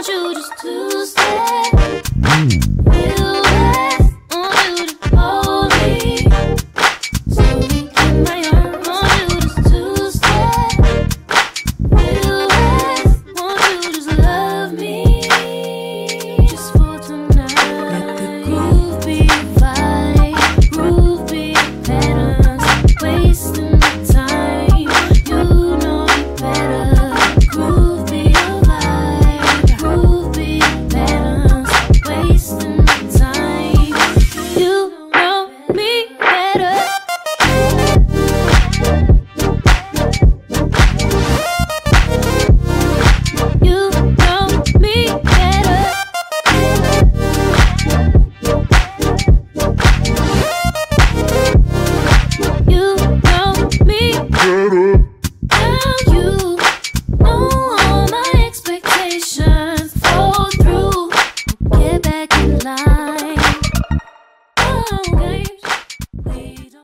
want you just to stay. long game.